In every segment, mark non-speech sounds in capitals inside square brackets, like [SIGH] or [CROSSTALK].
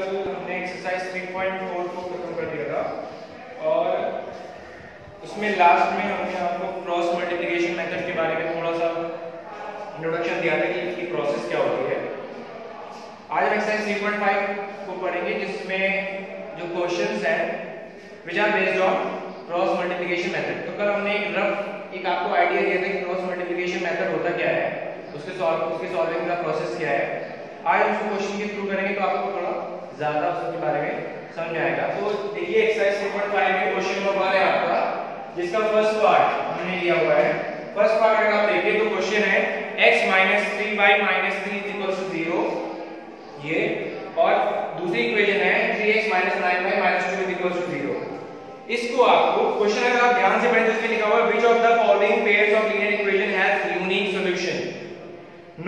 कल हमने एक्सरसाइज 3.4 को खत्म कर दिया था। और उसमें लास्ट में हमने आपको क्रॉस मल्टीप्लिकेशन मेथड के बारे में थोड़ा सा इंट्रोडक्शन दिया था कि इसकी प्रोसेस क्या होती है। आज हम एक्सरसाइज 3.5 को पढ़ेंगे, जिसमें जो क्वेश्चंस हैं which are based on cross multiplication method तो कल हमने एक रफ एक आपको आइडिया दिया था कि क्रॉस मल्टीप्लिकेशन मेथड होता क्या है, उसके सॉल्व उसके सॉल्विंग का प्रोसेस क्या है। आज हम क्वेश्चन के थ्रू करेंगे तो आपको थोड़ा ज़्यादा उसके बारे में समझ आएगा। तो देखिए एक्सरसाइज 3.5 में क्वेश्चन नंबर 1 है आपका, जिसका फ़र्स्ट पार्ट हमने लिया हुआ है। फ़र्स्ट पार्ट अगर आप देखिए तो क्वेश्चन है, x 3y 3 0 ये, और दूसरी इक्वेशन है 3x 9y 2 0 इसको आपको क्वेश्चन अगर आप ध्यान से पढ़ें तो इसमें लिखा हुआ है which of the following pairs of linear equation has unique solution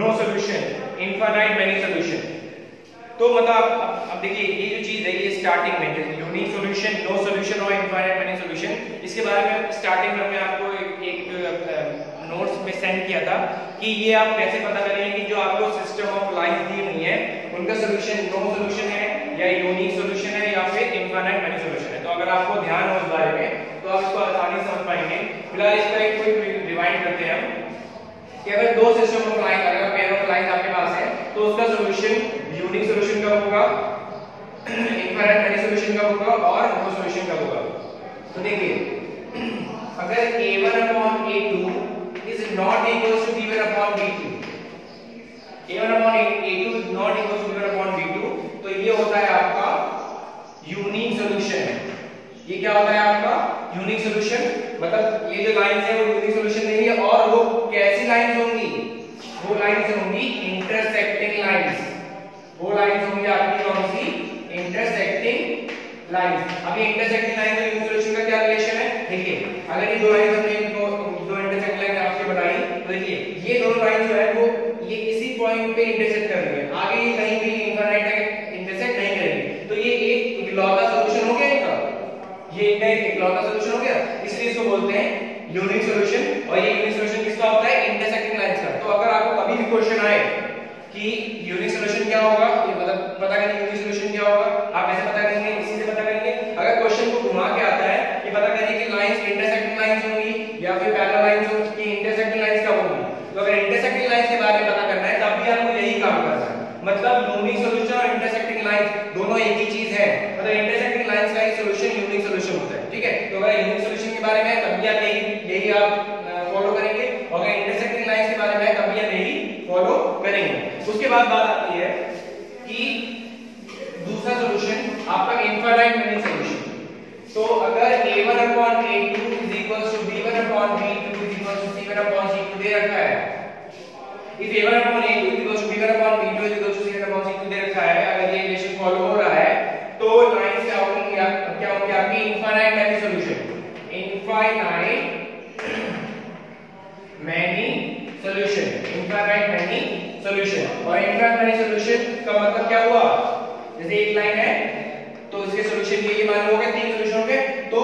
no solution infinite many solution तो मतलब अब देखिए ये जो चीज़ है ये स्टार्टिंग में यूनिक सॉल्यूशन नो सॉल्यूशन और इनफाइनाइट मेनी सॉल्यूशन इसके बारे में स्टार्टिंग में मैं आपको एक, एक नोट्स में सेंड किया था कि ये आप कैसे पता करेंगे कि जो आपको सिस्टम ऑफ़ लाइंस दी हुई है उनका सॉल्यूशन नो सॉल्यूशन है या यूनिक सॉल्यूशन है या फिर इनफाइनाइट मेनी सॉल्यूशन है। तो अगर आपको ध्यान हो उस बारे में तो आप इसको आसानी से समझ पाएँगे। फ़िलहाल इसका एक कोई रिवाइंड करते हैं हम कि अगर दो सिस्टम ऑफ़ लाइन अगर पेयर ऑफ़ लाइन आपके पास है तो उसका सॉल्यूशन यूनिक सॉल्यूशन कब होगा? इनफाइनाइट मेनी सॉल्यूशन कब होगा और नो सॉल्यूशन कब होगा? तो देखिए, अगर a1 upon a2 is not equal to b1 upon b2 a1 upon a2 is not equal to b1 upon b2 तो ये होता है आपका यूनिक सॉल्यूशन ये क्या होता है आपका? यूनिक सोल्यूशन मतलब ये जो लाइंस है, वो यूनिक सोल्यूशन नहीं है और वो कैसी लाइंस होंगी? वो लाइंस होंगी इंटरसेक्टिंग लाइंस वो लाइंस होंगी आपकी कौन सी? इंटरसेक्टिंग लाइंस ये इंटरसेक्टिंग लाइन और यूनिक सोल्यूशन का क्या रिलेशन है? देखिए, अगर ये दो लाइंस हमने दो दो इंटरसेक्ट लाइन आपसे बनाई तो देखिए, ये दोनों लाइन जो है, वो ये इसी पॉइंट पे इंटरसेक्ट कर रही है आगे ये कहीं भी इनफाइनाइट तक इंटरसेक्ट नहीं करेंगे। तो ये एक इकलौता सॉल्यूशन हो गया इनका। ये इनका एक इकलौता सॉल्यूशन हो गया। इसलिए इसको बोलते हैं यूनिक सॉल्यूशन और ये यूनिक सॉल्यूशन किसका होता है? इंटरसेक्टिंग लाइंस का। तो अगर आपको कभी भी क्वेश्चन आए कि यूनिक सॉल्यूशन क्या होगा ये मतलब पता करेंगे यूनिक सॉल्यूशन क्या होगा आप ऐसे पता करेंगे इसी से पता करेंगे अगर क्वेश्चन को घुमा के आता है कि पता करेंगे कि लाइंस इंटरसेक्टिंग लाइंस होंगी या फिर पैरेलल लाइंस होंगी कि इंटरसेक्टिंग लाइंस कब होंगी तो अगर इंटरसेक्टिंग लाइंस के बारे में पता करना है तब भी आपको यही काम करना है मतलब यूनिक सॉल्यूशन और इंटरसेक्टिंग लाइंस दोनों एक ही चीज़ है मतलब इंटरसेक्टिंग लाइंस का ही सॉल्यूशन यूनिक सॉल्यूशन होता है ठीक है तो अगर यूनिक सॉल्यूशन के बारे में तब भी आप यही यही आप फॉलो करेंगे और अगर इंटरसेक्टिंग लाइंस के बारे में तब भी आप यही फॉलो करेंगे। उसके बाद बात आती है कि दूसरा सॉल्यूशन आपका इनफाइनाइट मेनी सॉल्यूशन तो अगर a1 a2 b1 b2 c1 c2 दे रखा है। If a1 upon a2 is equals to b1 upon b2 is equals to c1 upon c2 दे रखा है। अगर ये रिलेशन फॉलो हो रहा है तो लाइंस क्या होंगी क्या होंगी आपकी infinite many solution infinite many solution infinite many solution और मैनी सॉल्यूशन का मतलब क्या हुआ? जैसे एक लाइन है तो इसके सॉल्यूशन के लिए मान हो गए तीन सॉल्यूशन हो गए तो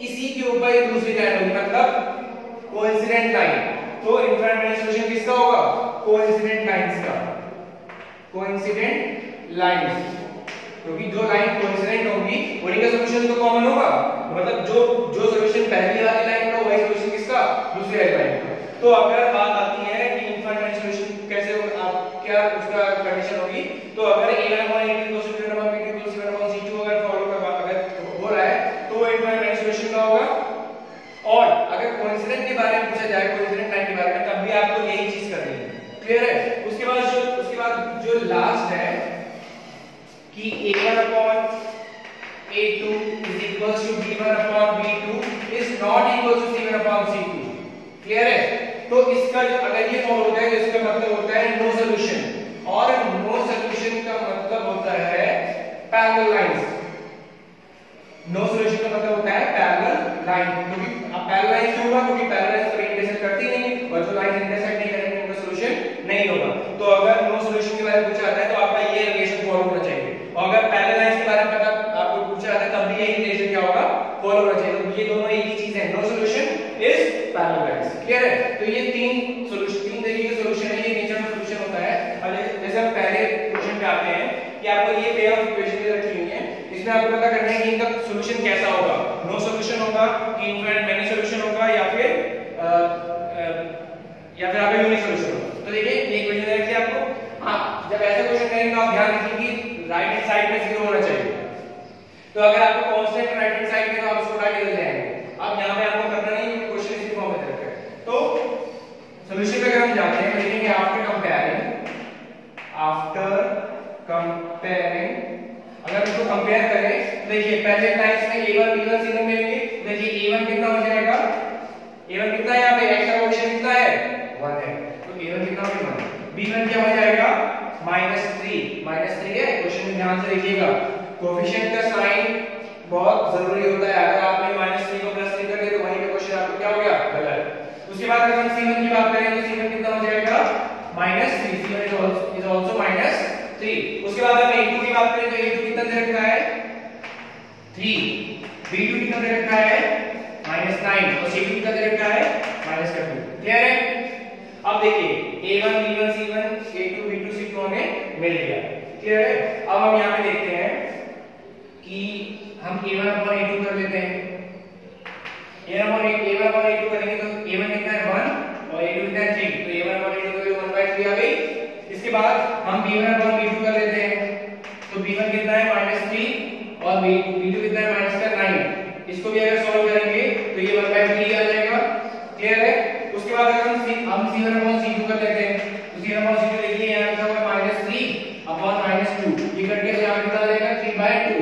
इसी के ऊपर एक दूसरी लाइन होगी मतलब कोइंसिडेंट लाइन तो इनफाइनाइट सॉल्यूशन किसका होगा? कोइंसिडेंट लाइंस का. कोइंसिडेंट लाइंस क्योंकि जो लाइन कोइंसिडेंट होगी, उन्हीं का सॉल्यूशन तो कॉमन होगा. मतलब जो जो सॉल्यूशन पहली वाली लाइन का, वही सॉल्यूशन किसका? दूसरी वाली लाइन का. तो अगर बात आती है कि सॉल्यूशन कैसे आप क्या उसका कंडीशन होगी? तो अगर a1 1 a2 2 b1 b2 c1 c2 अगर फॉलो कर अगर हो रहा है तो सॉल्यूशन का होगा। और अगर कोइंसिडेंट के बारे में पूछा जाए कोइंसिडेंट लाइन के बारे में, तब भी आपको यही चीज़ करनी है क्लियर है? उसके बाद जो, उसके बाद जो लास्ट है कि a1 upon a2 is equals to b1 upon b2 is not equals to c1 upon c2 clear है तो इसका अगर ये फॉर्म होता है, इसका मतलब होता है नो सॉल्यूशन और नो सॉल्यूशन का मतलब होता है पैरेलल लाइंस नो सॉल्यूशन का मतलब होता है पैरेलल लाइन क्योंकि अब पैरेलल लाइन क्यों होगा, क्योंकि पैरेलल लाइन कभी इंटरसेक्ट करती नहीं और जो लाइन इंटरसेक्ट नहीं करेंगे, उनका सॉल्यूशन नहीं होगा. तो अगर नो सॉल्यूशन के बारे में पूछा जाता है तो आपका ये रिलेशन फॉलो होना चाहिए और अगर पैरेलल लाइंस के बारे में पता आपको पूछा जाता है तब भी यही रिलेशन क्या होगा फॉलो होना चाहिए तो ये दोनों एक ही चीज़ है no solution is parallel lines clear है तो ये तीन सॉल्यूशन तीन तरीके के सॉल्यूशन है ये नेचर का सॉल्यूशन होता है अब जैसे हम पहले क्वेश्चन पे आते हैं कि आपको ये पेयर ऑफ़ इसमें आपको पता करना है कि इनका सॉल्यूशन कैसा होगा नो सॉल्यूशन होगा कि इनफाइनाइट मेनी सॉल्यूशन होगा या फिर आ, आ, या फिर आपका यूनिक सॉल्यूशन होगा तो देखिए ये क्वेश्चन है कि आपको हाँ जब ऐसा क्वेश्चन करेंगे तो आप ध्यान रखिए कि राइट हैंड साइड में ज़ीरो होना चाहिए तो अगर आपको कांस्टेंट राइट हैंड साइड में तो आप उसको काट के जाएँगे अब यहाँ पे आपको करना नहीं है क्वेश्चन इसी फॉर्म में दे रखा है तो हम जाते हैं लिखेंगे आफ्टर कंपेयरिंग आफ्टर कंपेयरिंग अगर इसको कंपेयर करें, देखिए, पहले टाइम्स में a1 b1 c1 मिलेंगे तो देखिए a1 कितना हो जाएगा? A1 कितना है यहाँ पे? X का कोएफिशिएंट कितना है? 1 है। तो a1 कितना हो जाएगा? B1 क्या हो जाएगा? -3 -3 है क्वेश्चन में ध्यान से देखिएगा। कोएफिशिएंट का साइन बहुत ज़रूरी होता है। अगर आपने -3 को +3 कर दिया तो वहीं पे क्वेश्चन आपको क्या हो गया गलत उसके बाद अगर हम c1 की बात करें तो c1 कितना हो जाएगा? -3 c1 इज़ आल्सो -3 उसके बाद अगर a2 की बात करें तो a2 कितना दे रखा है? 3 b2 कितना दे रखा है? -9 और c2 कितना दे रखा है? -2 क्लियर है? अब देखिए a1 b1 c1 a2 b2 c2 हमें मिल गया। क्लियर है? अब हम यहाँ पे देखते हैं कि हम a1 अपॉन a2 कर लेते हैं। A1 upon a1 upon a2 करेंगे तो a1 कितना है 1 और a2 कितना है 3 तो a1 अपॉन a2 करेंगे 1 बाय 3 आ गई। इसके बाद हम b1 अपॉन b2 कर लेते हैं। तो b1 कितना है? -3 और b2 कितना है? माइनस का 9 इसको भी अगर सॉल्व करेंगे तो ये 1/3 आ जाएगा। क्लियर है? उसके बाद अगर हम हम c1 अपॉन c2 कर लेते हैं। तो c1 अपॉन c2 देखिए यहाँ लिखा हुआ है -3 अपॉन -2 ये कट के यहाँ कितना आ जाएगा 3 बाय 2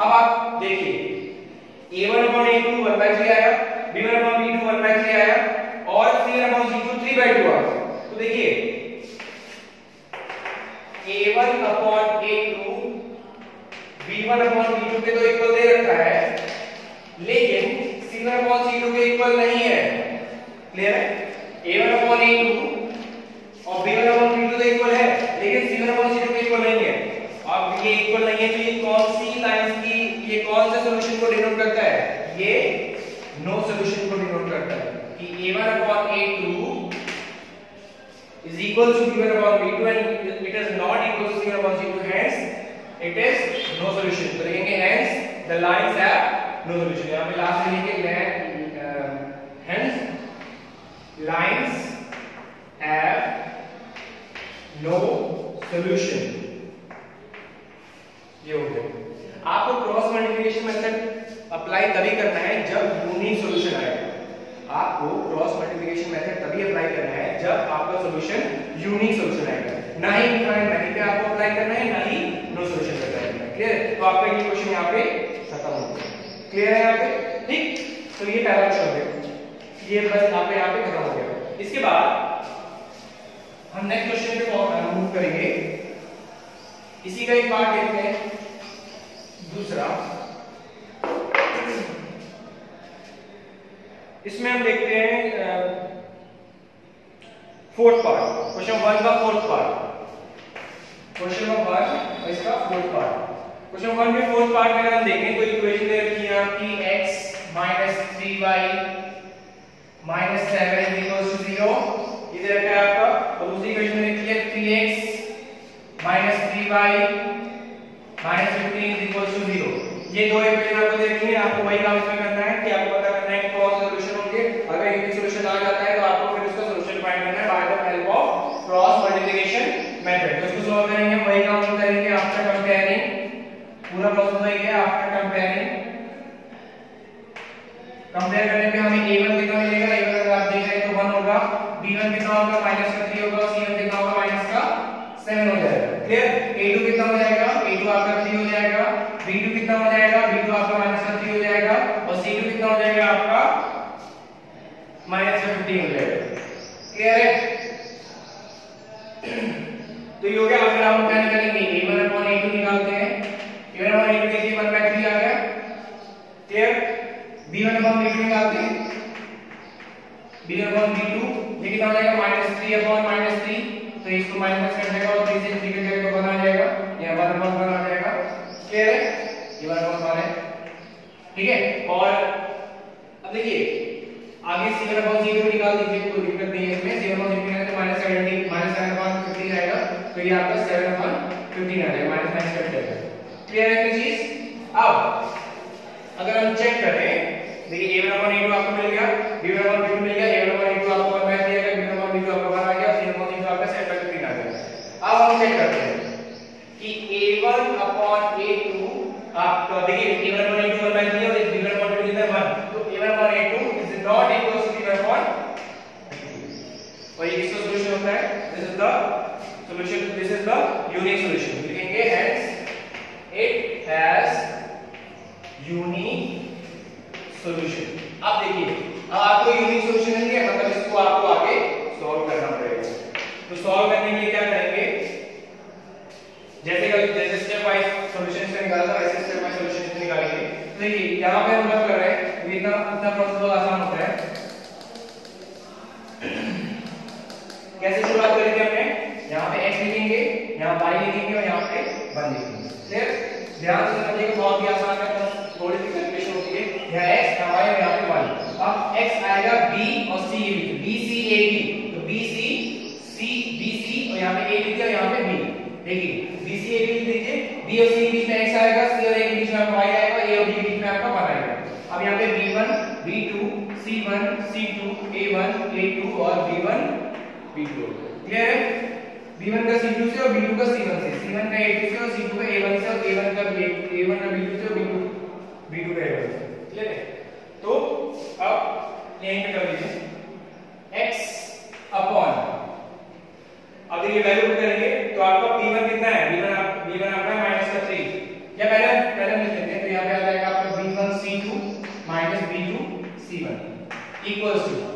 अब आप देखिए a1 अपॉन a2 1 बाय 3 आया b1 अपॉन b2 1 बाय 3 आया और c1 अपॉन c2 3 बाय 2 आ गया तो देखिए a1 upon a2 b1 upon b2 के तो इक्वल दे रखा है लेकिन c1 अपॉन c2 के इक्वल नहीं है क्लियर है a1 अपॉन a2 और b1 अपॉन b2 तो इक्वल है लेकिन c1 अपॉन c2 के इक्वल नहीं है अब ये इक्वल नहीं है तो ये कौन सी लाइंस की ये कौन से सॉल्यूशन को डिनोट करता है ये नो सॉल्यूशन को डिनोट करता है कि a1 upon a2 is equal to b1 upon b2 and it is not equal to c1 upon c2 hence it is no solution तो लिखेंगे hence the lines have no solution यहाँ पे last लिखेंगे hence lines have no solution. ये हो गया। आपको cross multiplication method apply तभी करना है जब यूनिक सॉल्यूशन आएगा आपको क्रॉस मल्टीप्लिकेशन मेथड तभी अप्लाई करना है जब आपका सॉल्यूशन यूनिक सॉल्यूशन आएगा। ना ही डिफरेंट मेथड पे आपको अप्लाई करना है, ना ही नो सॉल्यूशन पे अप्लाई करना है? क्लियर तो आपका ये क्वेश्चन यहाँ पे खत्म हो गया। क्लियर है यहाँ पे? ठीक? तो ये पहला क्वेश्चन हो। ये बस पे, यहाँ पे खत्म हो गया। इसके बाद हम नेक्स्ट क्वेश्चन पे मूव करेंगे। इसी का एक पार्ट देखते हैं। दूसरा। इसमें हम देखते हैं फोर्थ पार्ट क्वेश्चन वन का fourth part question number one इसका फोर्थ पार्ट क्वेश्चन वन में फोर्थ पार्ट में हम देखें तो इक्वेशन दे रखी है आपकी x minus three y minus seven equal to zero इधर रखा है आपका? और दूसरी इक्वेशन में लिखी है three x minus three y minus fifteen is equal to zero ये दो इक्वेशन आपको दे रखी है, आपको वही काम इसमें करना है कि आपको पता करना है कि कौन सा सॉल्यूशन होंगे। अगर एक सॉल्यूशन आ जाता है तो आपको फिर उसका सॉल्यूशन फाइंड करना है by the help of cross multiplication method तो इसको सॉल्व करेंगे, वही काम हम करेंगे आफ्टर कंपेयरिंग पूरा प्रोसेस वही है आफ्टर कंपेयरिंग कंपेयर करने पे हमें a1 कितना मिलेगा a1 अगर आप देख रहे हैं तो 1 होगा b1 कितना होगा माइनस का 3 होगा c1 कितना होगा माइनस का 7 हो जाएगा। क्लियर a2 कितना हो जाएगा? A2 आपका 3 हो जाएगा। B2 कितना हो जाएगा? B2 आपका माइनस का 3 हो जाएगा। और c2 कितना हो जाएगा? आपका माइनस का 15 हो जाएगा। क्लियर है? [CLEARS THROAT] तो ये हो गया फिर हम क्या निकालेंगे a1 अपॉन a2 निकालते हैं। A1 अपॉन a2 देखिए 1 बाय 3 आ गया। क्लियर b1 अपॉन b2 निकालते हैं। B1 अपॉन b2 ये कितना हो जाएगा? Minus three upon minus three तो इसको माइनस कर देगा और 3 से 3 के जगह तो 1 आ जाएगा। यहाँ 1 अपॉन 1 आ जाएगा। क्लियर है? ये 1 अपॉन 1 है। ठीक है? और अब देखिए, आगे c1 अपॉन c2 निकाल दीजिए, कोई दिक्कत नहीं है इसमें। C1 अपॉन c2 निकालेंगे तो माइनस 17 माइनस 7 अपॉन 15 आएगा। तो ये आपका 7 अपॉन 15 आ जाएगा माइनस माइनस कट जाएगा। क्लियर है कोई चीज़? अब, अगर हम चेक करें, देखिए a1 अपॉन a2 आपको मिल गया b1 अपॉन गया चेक करते हैं। कि a1 अपॉन a2 आप देखिए a1 अपॉन a2 1 बाय दिया और b1 अपॉन b2 कितना है? 1 तो a1 upon a2 is not equal to b1 upon और ये किसका सॉल्यूशन होता है? This is the solution this is the unique solution लिखेंगे hence it has unique solution अब देखिए, अब आपको यूनिक सॉल्यूशन नहीं है मतलब इसको आपको आगे सॉल्व करना पड़ेगा। तो सॉल्व करने के लिए क्या जैसे कभी जैसे स्टेप वाइज सॉल्यूशन से निकाला था, वैसे स्टेप वाइज सॉल्यूशन से निकालेंगे तो देखिए, यहाँ पे हम बात कर रहे हैं ये इतना इतना प्रोसेस बहुत आसान होता है। कैसे शुरुआत करेंगे हमने? यहाँ पे x लिखेंगे, यहाँ y लिखेंगे और यहाँ पे 1 लिखेंगे। क्लियर ध्यान से समझिएगा बहुत ही आसान है थोड़ी सी कैलकुलेशन होती है यहाँ x यहाँ y और यहाँ पे 1 अब x आएगा b और c ये लिखिए b c a b तो b c c b c और यहाँ पे a लिखिए और यहाँ पे b देखिए b c a b लिख दीजिए b और c के बीच में x आएगा c और a के बीच में आपका y आएगा a और b के बीच में आपका 1 आएगा अब यहाँ पे b1 b2 c1 c2 a1 a2 और b1 b2 क्लियर है? B1 का c2 से और b2 का c1 से. C1 का a2 से और c2 का a1 से और a1 का a1 का b2 से और b2 b2 का a1 से. क्लियर है? तो अब यहीं पे कर लीजिए. X अपॉन अब देखिए वैल्यू पुट करेंगे तो आपका p1 कितना है? B1 आप b1 आपका माइनस का 3 या पहले पहले लिख लेते हैं तो यहाँ पे आ जाएगा आपका b1 c2 minus b2 c1 equals to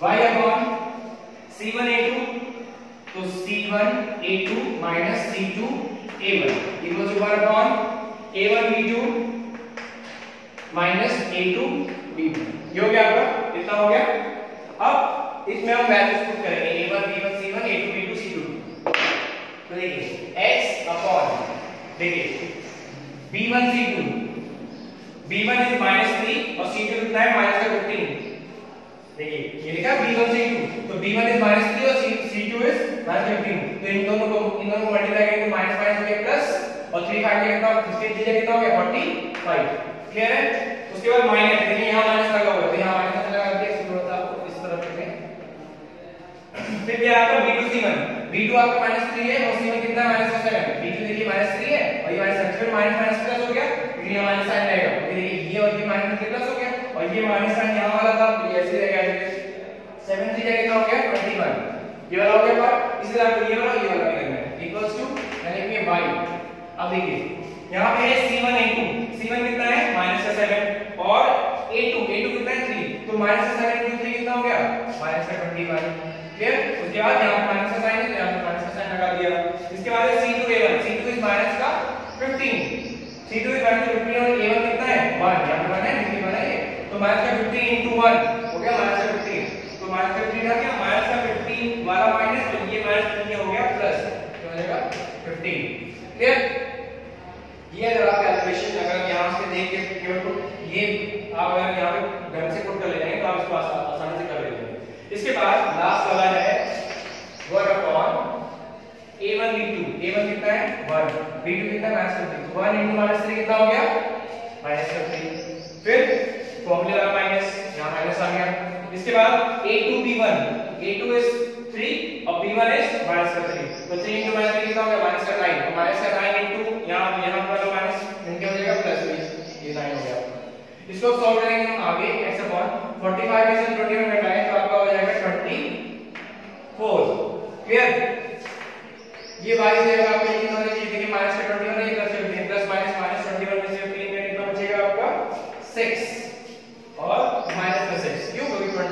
y upon c1 a2 तो c1 a2 minus c2 a1 equals to 1 upon a1 b2 minus a2 b1 ये हो गया आपका? कितना हो गया? अब इसमें हम वैल्यूज़ पुट करेंगे. A1 b1 c1 a2 b2 c2 तो देखिए, x अपॉन देखिए b1 c2 b1 इज़ -3 और c2 कितना है? माइनस का 15 देखिए ये लिखा b1 c2 तो b1 इज़ -3 और c2 इज़ -15 तो इन दोनों को, इन दोनों को मल्टीप्लाई करेंगे तो माइनस माइनस हो गया प्लस और 3 फाइव कितना 15 दीजिए कितना हो गया? 45 क्लियर है? उसके बाद माइनस देखिए, यहाँ माइनस लगा हुआ है तो यहाँ माइनस लगा दिया थोड़ा सा इस तरफ़ रखें फिर ये आपका b2 c1 b2 आपका -3 है, और c1 कितना है -7 b2 देखिए -3 है, और ये माइनस फिर माइनस माइनस प्लस हो गया, फिर ये माइनस साइन रहेगा। देखिए, ये और ये माइनस प्लस हो गया। और ये माइनस साइन यहाँ वाला था तो ये ऐसे रहेगा 7 की जगह कितना हो गया? 21 ये वाला हो गया पार्ट इसी तरह ये वाला ये वाला करना है। इक्वल्स टू यानी कि y अब देखिए, यहाँ पे है c1 a2 c1 कितना है? माइनस का 7 और a2 a2 कितना है? 3 तो माइनस का 7 into 3 कितना हो गया? माइनस का 21 क्लियर उसके बाद यहाँ माइनस का साइन है तो यहाँ पे माइनस का साइन लगा दिया। इसके बाद है c2 a1 c2 is minus का 15 c2 इज़ माइनस 15 और a1 कितना है 1 यहाँ पे 1 है नीचे 1 है तो माइनस का 15 into 1 हो गया माइनस का 15 तो माइनस का 15 आ गया माइनस का 15 वाला माइनस और ये माइनस 15 हो गया? प्लस तो हो जाएगा? 15 क्लियर ये अगर आप कैलकुलेशन अगर यहाँ से देख के केवल को ये आप अगर यहाँ पे ढंग से पुट कर ले जाएँगे तो आप इसको आसानी से कर लेंगे इसके बाद लास्ट वाला है 1 अपॉन a1 b2 a1 कितना है? 1 b2 कितना है? -3 तो 1 into -3 कितना हो गया -3 फिर फॉर्मूले वाला माइनस यहाँ माइनस आ गया। इसके बाद a2 b1 a2 is 3 और b1 is minus का 3 तो 3 into minus 3 कितना हो गया? Minus का 9 तो minus का 9 into यहाँ यहाँ वाला माइनस इनके हो जाएगा प्लस ये 9 हो गया। इसको सॉल्व करेंगे हम आगे। X अपॉन 45 में से 21 घटाएँ तो आपका हो जाएगा 24 क्लियर ये y देगा आपको ये कितना देखिए देखिए माइनस का 21 है प्लस 15 प्लस माइनस माइनस 21 में से 15 में कितना बचेगा आपका 6 और माइनस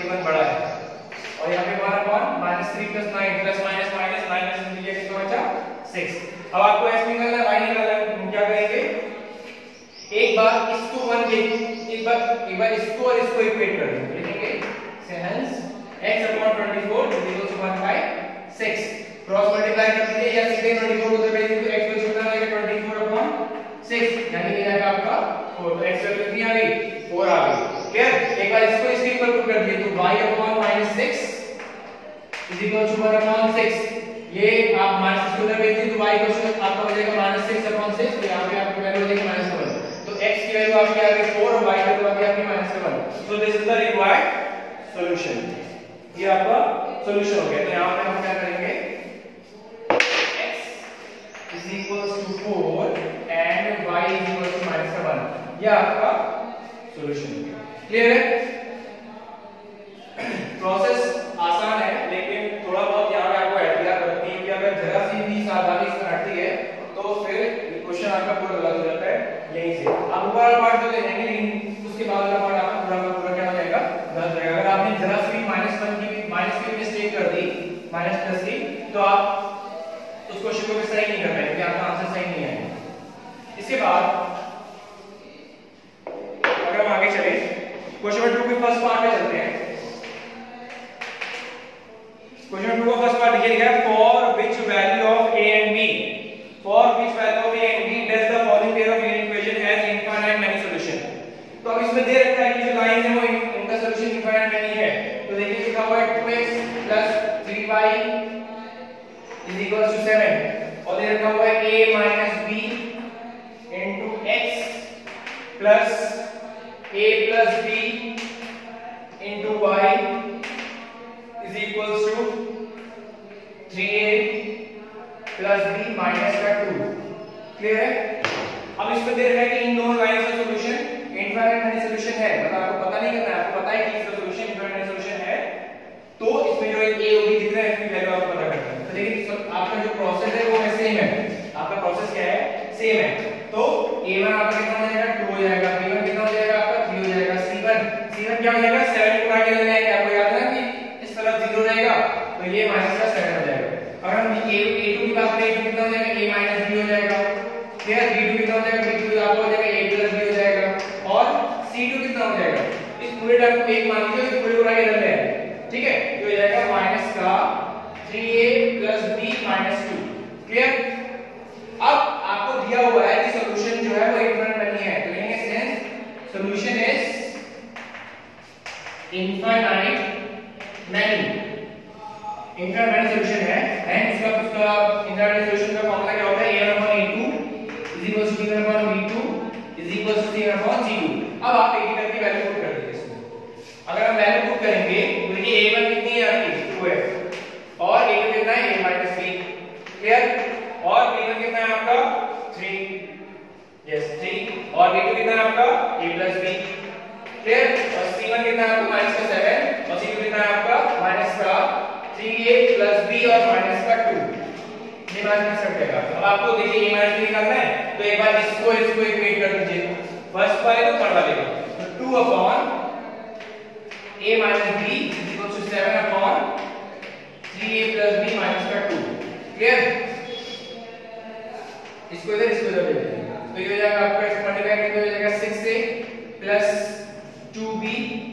का 6 क्यों क्योंकि 21 बड़ा है। और यहाँ पे 1 upon minus 3 plus 9 plus minus minus minus कितना बचा? 6 अब आपको x निकालना है, y निकालना है क्या करेंगे? एक बार इसको 1 के, एक बार एक बार इसको और इसको इक्वेट कर देंगे। लिखेंगे? से hence x upon 24 is equal to 1 by 6 cross multiply कर दीजिए, या सीधे 24 को भेज दीजिए x वैल्यू कितना आएगा 24 अपॉन 6 यानी ये आएगा आपका 4 तो x वैल्यू कितनी आ गई 4 आ गई। क्लियर एक बार इसको इसके ऊपर पुट कर दिए तो y upon -6 is equal to 1 upon 6 ये आप माइनस के अंदर भेज दिए तो y क्वेश्चन आपका हो जाएगा -6 अपॉन 6 तो यहाँ पे आपकी वैल्यू हो जाएगी -7 तो x की वैल्यू आपकी आ गई 4 और y की वैल्यू आपकी आ गई -7 so this is the required solution ये आपका सॉल्यूशन हो गया. तो यहाँ पे हम क्या करेंगे? x is equals to 4 and y is equals to -1 ये आपका सॉल्यूशन हो गया. क्लियर है? प्रोसेस आसान है, लेकिन थोड़ा बहुत यहाँ पे आपको आइडिया करती है कि अगर जरा सी भी सावधानी इसमें हटती है तो फिर क्वेश्चन आपका पूरा गलत हो जाता है यहीं से। आप ऊपर पार्ट जाएँगे लेकिन उसके बाद वाला पार्ट आपका पूरा का पूरा क्या हो जाएगा? गलत जाएगा। अगर आपने जरा सी भी माइनस वन की माइनस की मिस्टेक कर दी माइनस प्लस की तो आप उस क्वेश्चन को भी सही नहीं कर पाएँगे आपका आंसर सही नहीं आएगा इसके बाद, अगर हम आगे चले क्वेश्चन नंबर 2 के फ़र्स्ट पार्ट में चलते हैं। क्वेश्चन टू का फ़र्स्ट पार्ट लिखिए गया for which value of a and b? For which value of a and b does the following pair of linear equation has infinite many solution तो अब इसमें दे रखा है कि जो लाइन है वो इनका सॉल्यूशन इनफाइनाइट मेनी है। तो देखिए लिखा हुआ है 2x 3y is equals to 7 और दे रखा हुआ है a b x plus a plus b into y is equals to 3a plus b minus का 2 क्लियर है? अब इसमें दे रखा है कि इन दोनों लाइंस का सॉल्यूशन इनफाइनाइट सॉल्यूशन है। मतलब आपको पता नहीं करना है, आपको पता है कि इसका सॉल्यूशन इनफाइनाइट सॉल्यूशन है। तो इसमें जो एक a और b दिख रहा है, इसकी वैल्यू आपको पता करना है। तो लेकिन आपका जो प्रोसेस है, वो सेम है। आपका प्रोसेस क्या है? सेम है। तो a1 आपका कितना हो जाएगा 2 हो जाएगा b1 कितना हो जाएगा आपका 3 हो जाएगा c1 c1 क्या हो जाएगा 7 को आगे ले जाएँगे आपको याद है कि तरफ़ ज़ीरो रहेगा तो ये माइनस का सेवन हो जाएगा अगर हम a a2 की बात करें तो कितना हो जाएगा a माइनस b हो जाएगा फिर b2 कितना हो जाएगा b2 आपका हो जाएगा a प्लस b हो जाएगा और c2 कितना हो जाएगा इस पूरे टर्म को एक मान लीजिए इस पूरे को आगे रख लें ठीक है तो हो जाएगा माइनस का 3a plus b minus 2 clear अब आपको दिया हुआ है कि सॉल्यूशन जो है वो इनफिनिट नहीं है तो लिखेंगे since solution is infinite many intermediate solution है। एंड इसका उसका इंटरनल सॉल्यूशन का फार्मूला क्या होता है? A upon a2 is equal to b upon b2 is equal to c upon c2 अब आप एक एक करके वैल्यू पुट कर दीजिए इसमें अगर हम वैल्यू पुट करेंगे तो देखिए a1 कितनी है आपकी 2 है और a2 कितना है a -3 क्लियर और b1 कितना है आपका 3 यस 3 और b2 कितना है आपका a b क्लियर और c1 कितना है आपका माइनस का 7 और c2 कितना है आपका माइनस का 3a प्लस b और माइनस का 2 ये माइनस कर देगा अब आपको देखिए b निकालना है तो एक बार इसको इसको इक्वेट कर दीजिए। फ़र्स्ट वाले को थर्ड को तो 2 upon a minus b equal to 7 upon 3a plus b minus का 2 क्लियर इसको इधर इसको इधर ले तो ये हो जाएगा आपका इसको मल्टीप्लाई करके, हो जाएगा 6a प्लस 2b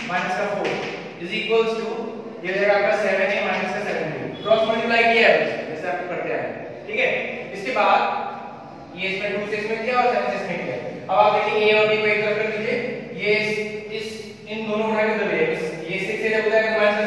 माइनस का 4 इज़ इक्वल्स टू ये हो जाएगा आपका 7a माइनस का 7b क्रॉस मल्टीप्लाई किया है। जैसे आप करते हैं। ठीक है इसके बाद ये इसमें टू से इसमें किया और सेवन से इसमें किया अब आप देखिए ए और बी को एक तरफ़ रख लीजिए ये इस, इन दोनों को उठा के उधर ले ये 6 से जब उधर माइनस